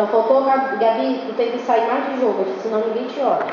Só faltou, Gabi, tu tem que sair mais de jogo, senão ninguém te olha.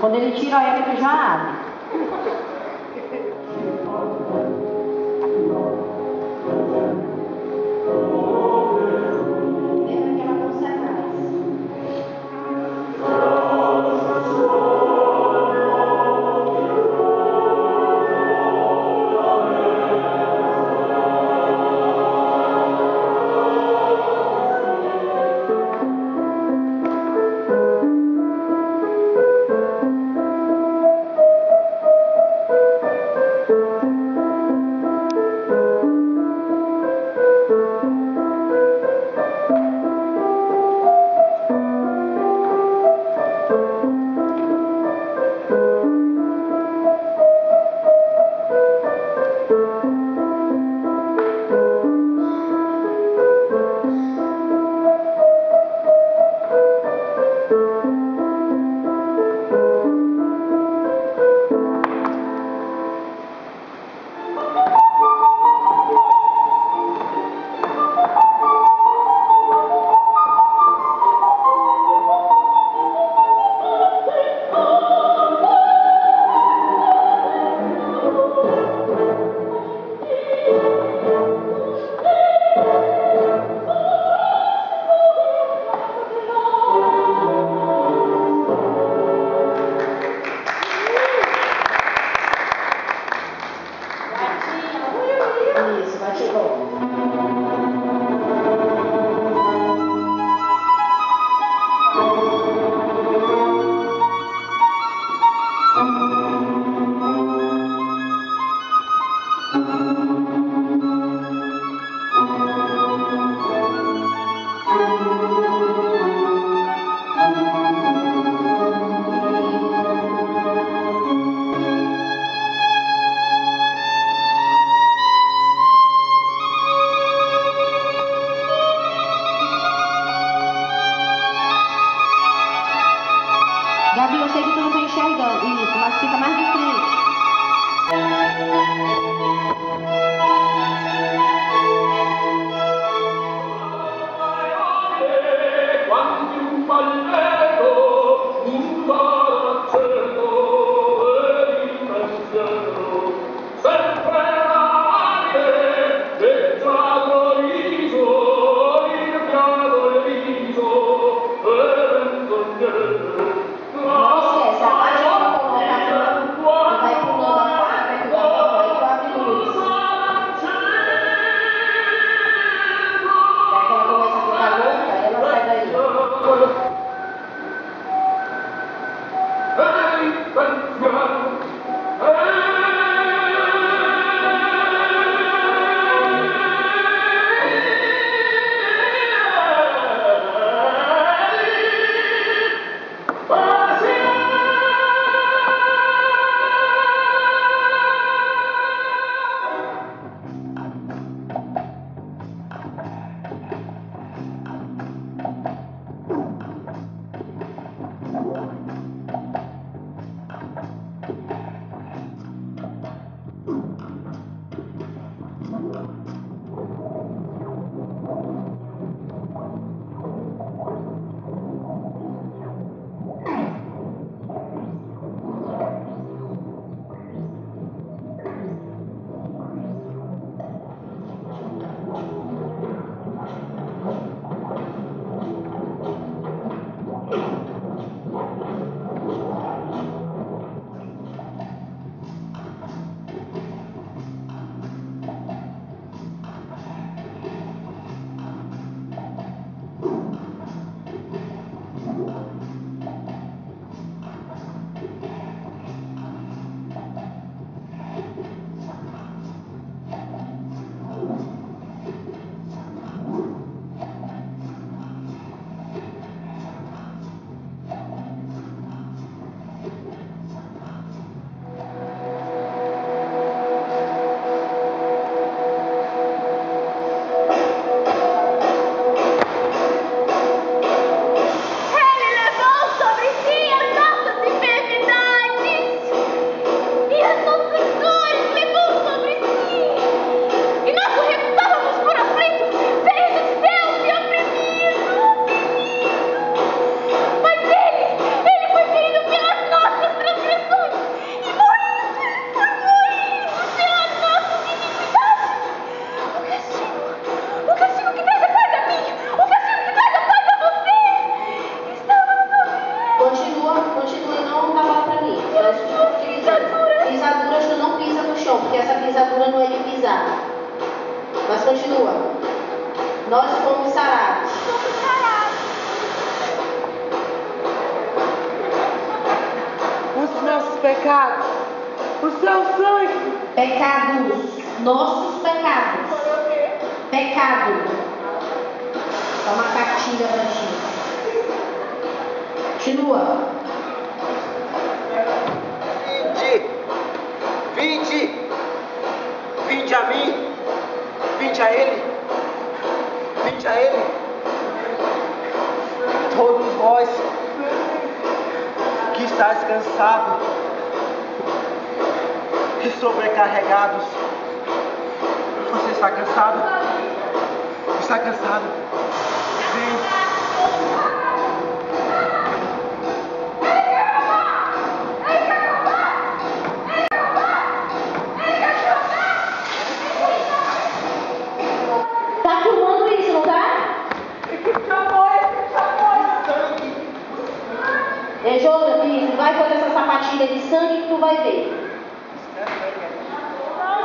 Quando ele tira ela, ele já abre. porque essa pisadura não é de pisar. Mas continua. Nós fomos sarados. Somos sarados. Os nossos pecados, o seu sangue. Pecados, nossos pecados. Pecado. É uma cartilha pra ti. Continua. Estás cansado e sobrecarregados. Você está cansado? Está cansado? sangue que tu vai ver.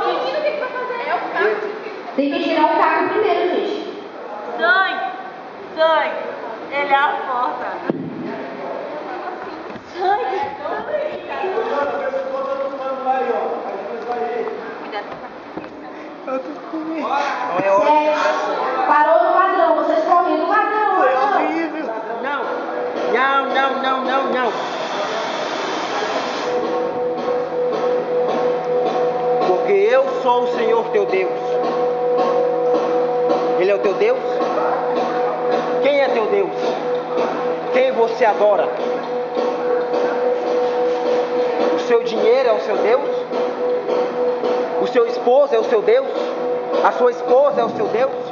Menino, o que vai fazer? É o. Tem que tirar o caco primeiro, gente. Sangue, sangue. Ele é a porta. Sangue. Eu com medo. Parou no padrão. Vocês correndo no padrão. É não. Não, não, não, não. Eu sou o Senhor teu Deus. Ele é o teu Deus? Quem é teu Deus? Quem você adora? O seu dinheiro é o seu Deus? O seu esposo é o seu Deus? A sua esposa é o seu Deus?